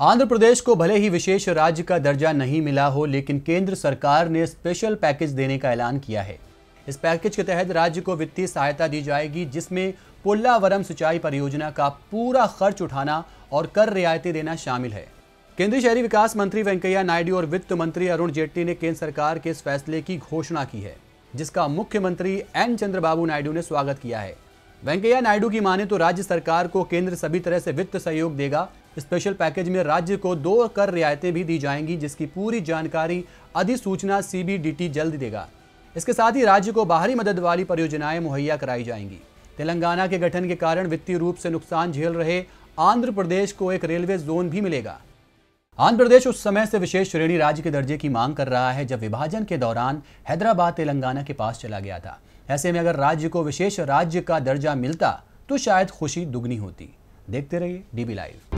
आंध्र प्रदेश को भले ही विशेष राज्य का दर्जा नहीं मिला हो, लेकिन केंद्र सरकार ने स्पेशल पैकेज देने का ऐलान किया है। इस पैकेज के तहत राज्य को वित्तीय सहायता दी जाएगी, जिसमें पुल्लावरम सिंचाई परियोजना का पूरा खर्च उठाना और कर रियायतें देना शामिल है। केंद्रीय शहरी विकास मंत्री वेंकैया नायडू और वित्त मंत्री अरुण जेटली ने केंद्र सरकार के इस फैसले की घोषणा की है, जिसका मुख्यमंत्री एन चंद्रबाबू नायडू ने स्वागत किया है। वेंकैया नायडू की माने तो राज्य सरकार को केंद्र सभी तरह से वित्त सहयोग देगा। स्पेशल पैकेज में राज्य को दो कर रियायतें भी दी जाएँगी, जिसकी पूरी जानकारी अधिसूचना सीबीडीटी जल्द देगा। इसके साथ ही राज्य को बाहरी मदद वाली परियोजनाएँ मुहैया कराई जाएँगी। तेलंगाना के गठन के कारण वित्तीय रूप से नुकसान झेल रहे आंध्र प्रदेश को एक रेलवे जोन भी मिलेगा। आंध्र प्रदेश उस समय से विशेष श्रेणी राज्य के दर्जे की मांग कर रहा है, जब विभाजन के दौरान हैदराबाद, तेलंगाना के पास चला गया था। ऐसे में अगर राज्य को विशेष राज्य का दर्जा मिलता तो शायद खुशी दुगनी होती। देखते रहिए डीबी लाइव।